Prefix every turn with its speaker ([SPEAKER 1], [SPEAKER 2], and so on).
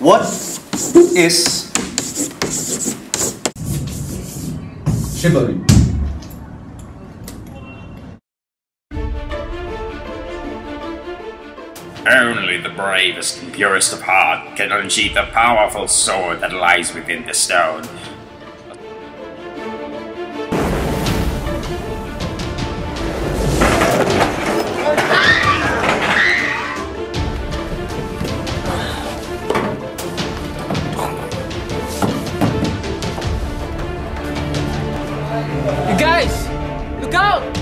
[SPEAKER 1] What is chivalry?
[SPEAKER 2] Only the bravest and purest of heart can unsheath the powerful sword that lies within the stone. You guys, look out!